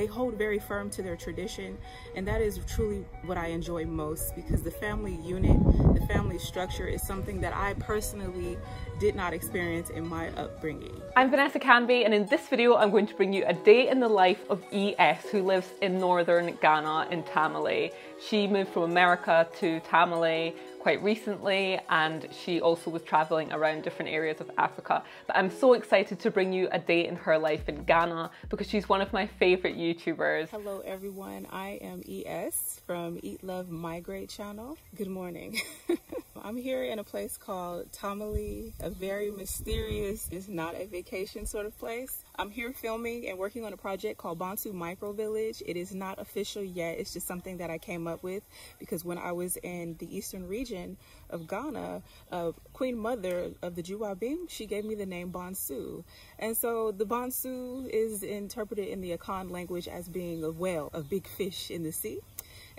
they hold very firm to their tradition. And that is truly what I enjoy most because the family unit, the family structure is something that I personally did not experience in my upbringing. I'm Vanessa Kanbi and in this video I'm going to bring you a day in the life of ES who lives in northern Ghana in Tamale. She moved from America to Tamale quite recently and she also was traveling around different areas of Africa. But I'm so excited to bring you a day in her life in Ghana because she's one of my favorite YouTubers. Hello everyone, I am ES from Eat Love Migrate channel. Good morning. I'm here in a place called Tamale, a very mysterious, it's not a vacation sort of place. I'm here filming and working on a project called Bonsu Micro Village. It is not official yet. It's just something that I came up with because when I was in the eastern region of Ghana, uh, Queen Mother of the Juwabim, she gave me the name Bonsu. And so the Bonsu is interpreted in the Akan language as being a whale, a big fish in the sea.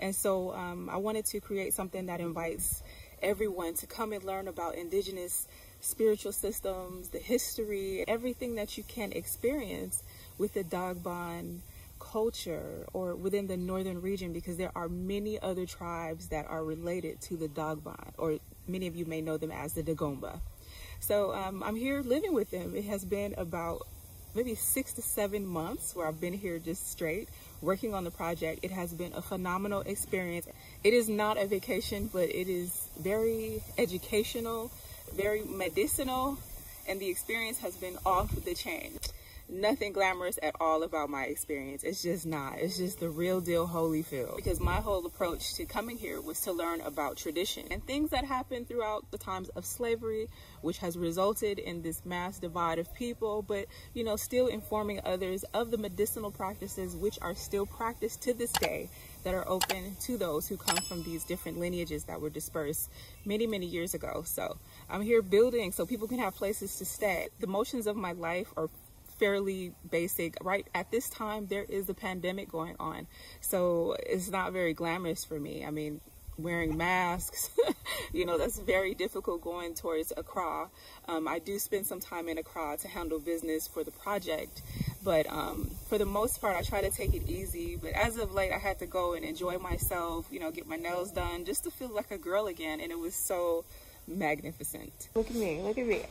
And so um, I wanted to create something that invites everyone to come and learn about indigenous spiritual systems, the history, everything that you can experience with the Dagban culture or within the northern region because there are many other tribes that are related to the Dagban or many of you may know them as the Dagomba. So um, I'm here living with them. It has been about maybe six to seven months where I've been here just straight working on the project. It has been a phenomenal experience. It is not a vacation, but it is very educational very medicinal and the experience has been off the chain. Nothing glamorous at all about my experience. It's just not. It's just the real deal holy Holyfield. Because my whole approach to coming here was to learn about tradition and things that happened throughout the times of slavery, which has resulted in this mass divide of people, but you know, still informing others of the medicinal practices which are still practiced to this day that are open to those who come from these different lineages that were dispersed many, many years ago. So I'm here building so people can have places to stay. The motions of my life are fairly basic. Right at this time, there is a pandemic going on. So it's not very glamorous for me. I mean, wearing masks, you know, that's very difficult going towards Accra. Um, I do spend some time in Accra to handle business for the project. But um, for the most part, I try to take it easy. But as of late, I had to go and enjoy myself, you know, get my nails done just to feel like a girl again. And it was so magnificent. Look at me, look at me.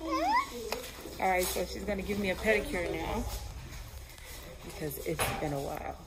All right, so she's gonna give me a pedicure now because it's been a while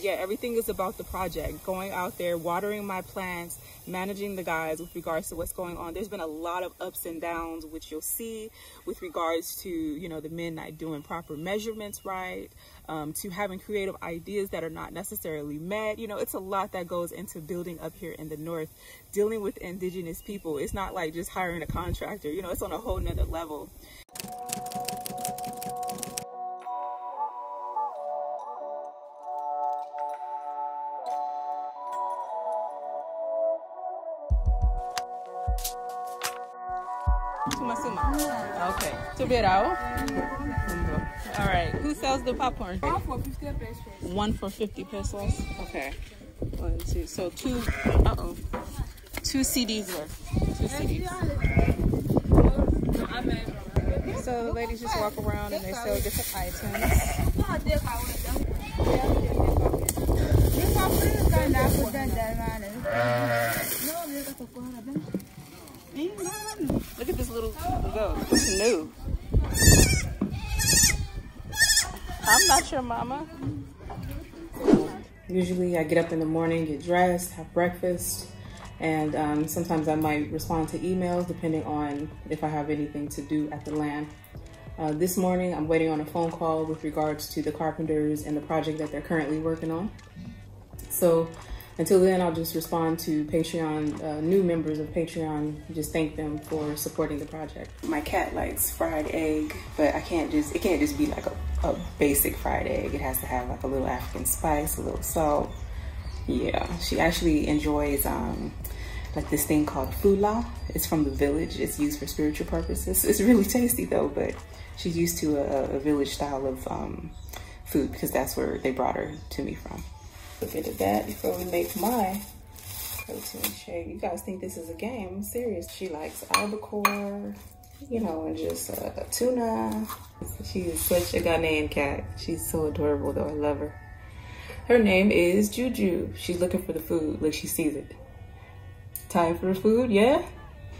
yeah, everything is about the project. Going out there, watering my plants, managing the guys with regards to what's going on. There's been a lot of ups and downs, which you'll see with regards to, you know, the men not doing proper measurements right, um, to having creative ideas that are not necessarily met. You know, it's a lot that goes into building up here in the North, dealing with indigenous people. It's not like just hiring a contractor, you know, it's on a whole nother level. All right. Who sells the popcorn? One for 50 pesos. One for 50 pesos. Okay. One, two. So two. Uh oh. Two cedis worth. Two cedis. So the ladies just walk around and they sell different items. Look at this little goat. It's new. I'm not your mama. Usually I get up in the morning, get dressed, have breakfast, and um, sometimes I might respond to emails depending on if I have anything to do at the land. Uh, this morning I'm waiting on a phone call with regards to the carpenters and the project that they're currently working on. So until then, I'll just respond to Patreon, uh, new members of Patreon, just thank them for supporting the project. My cat likes fried egg, but I can't just, it can't just be like a, a basic fried egg. It has to have like a little African spice, a little salt. Yeah, she actually enjoys um, like this thing called fula. It's from the village. It's used for spiritual purposes. It's really tasty though, but she's used to a, a village style of um, food because that's where they brought her to me from a bit of that before we make my protein shake. You guys think this is a game? I'm serious. She likes albacore. You know, and just uh, tuna. She is such a Ghanaian cat. She's so adorable though, I love her. Her name is Juju. She's looking for the food. like she sees it. Time for the food, yeah?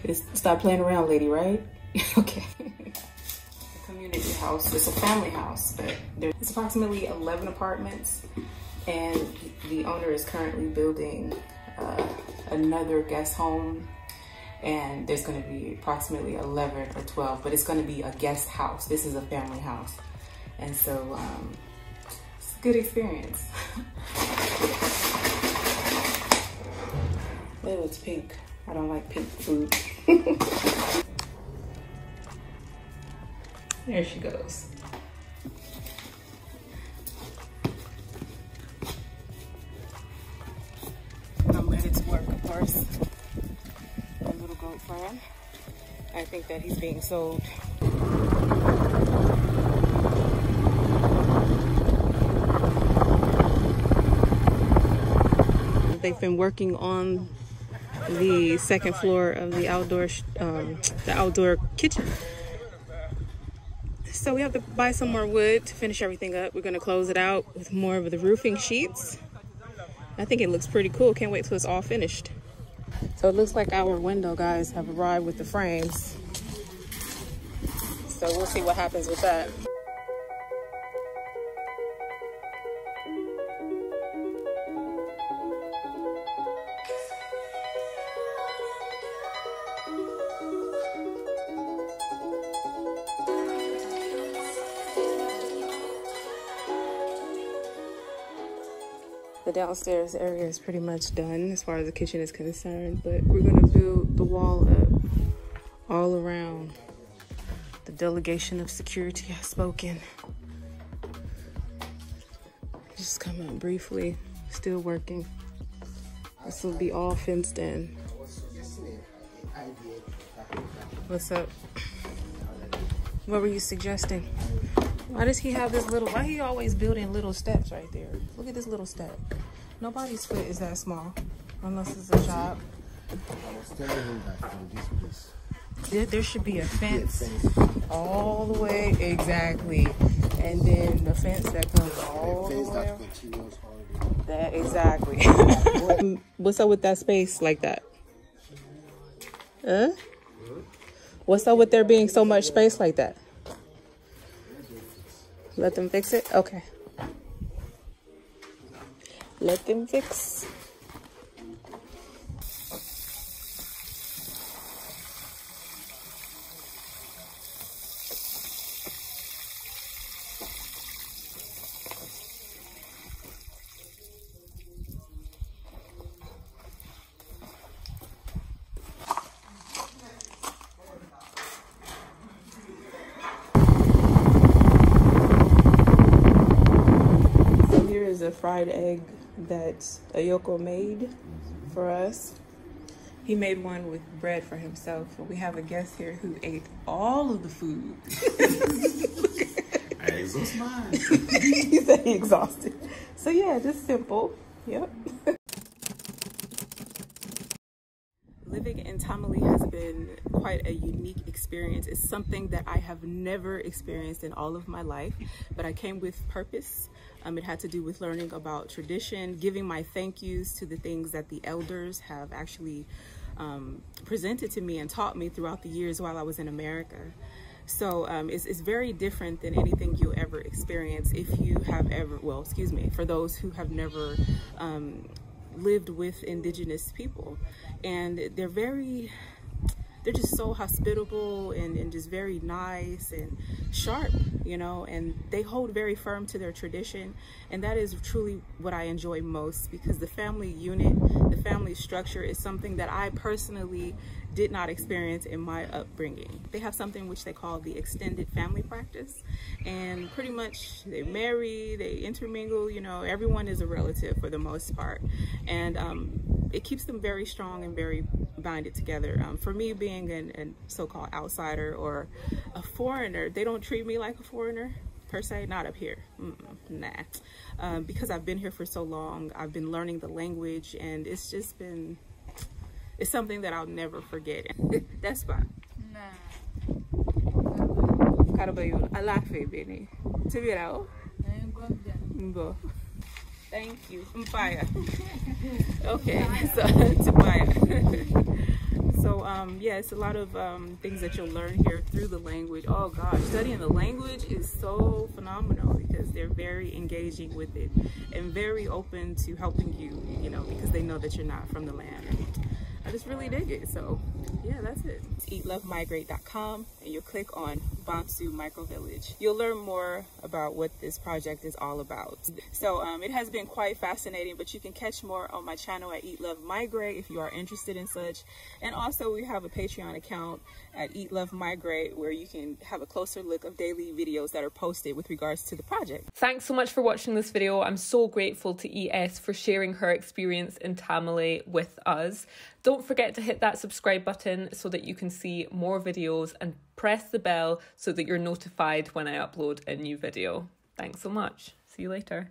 It's, stop playing around, lady, right? okay. a community house, it's a family house, but there's approximately 11 apartments and the owner is currently building uh, another guest home and there's going to be approximately 11 or 12 but it's going to be a guest house. This is a family house. And so um, it's a good experience. Oh it's pink. I don't like pink food. There she goes friend. I think that he's being sold. They've been working on the second floor of the outdoor um, the outdoor kitchen. So we have to buy some more wood to finish everything up. We're gonna close it out with more of the roofing sheets. I think it looks pretty cool. Can't wait till it's all finished. So it looks like our window guys have arrived with the frames. So we'll see what happens with that. Downstairs area is pretty much done as far as the kitchen is concerned, but we're gonna build the wall up all around. The delegation of security has spoken. Just come up briefly, still working. This will be all fenced in. What's up? What were you suggesting? Why does he have this little, why he always building little steps right there? Look at this little step. Nobody's foot is that small, unless it's a job. I was telling him that from this place. There, there should be a fence, all the way, exactly. And then the fence that goes all the, fence way. that continues all the. That, exactly. What's up with that space like that? Huh? What's up with there being so much space like that? Let them fix it? Okay. Let them fix. Here is a fried egg that Ayoko made mm-hmm. for us. He made one with bread for himself, but we have a guest here who ate all of the food. I exhaust mine. he said he exhausted. So yeah, just simple. Yep. Living in Tamale has been quite a unique experience. It's something that I have never experienced in all of my life, but I came with purpose. Um, it had to do with learning about tradition, giving my thank yous to the things that the elders have actually um, presented to me and taught me throughout the years while I was in America. So um, it's, it's very different than anything you'll ever experience if you have ever, well, excuse me, for those who have never um, lived with indigenous people. And they're very, they're just so hospitable and, and just very nice and sharp, you know, and they hold very firm to their tradition. And that is truly what I enjoy most because the family unit, the family structure is something that I personally did not experience in my upbringing. They have something which they call the extended family practice. And pretty much they marry, they intermingle, you know, everyone is a relative for the most part. And um, it keeps them very strong and very binded together. Um, for me, being an, a so-called outsider or a foreigner, they don't treat me like a foreigner per se, not up here, Mm-mm, nah. Um, because I've been here for so long, I've been learning the language and it's just been, it's something that I'll never forget. That's fine. Nah. karabayul alafe bene. Tibirao. Mbo. Thank you. Mpaya. Okay, so Tupaya. so um, yeah, it's a lot of um, things that you'll learn here through the language. Oh gosh, studying the language is so phenomenal because they're very engaging with it and very open to helping you, you know, because they know that you're not from the land. I just really dig it. So yeah, that's it. It's eatlovemigrate.com and you'll click on Bonsu Micro Village. You'll learn more about what this project is all about. So um, it has been quite fascinating, but you can catch more on my channel at Eat Love Migrate if you are interested in such. And also we have a Patreon account at Eat Love Migrate where you can have a closer look of daily videos that are posted with regards to the project. Thanks so much for watching this video. I'm so grateful to ES for sharing her experience in Tamale with us. Don't forget to hit that subscribe button so that you can see more videos and press the bell so that you're notified when I upload a new video. Thanks so much. See you later.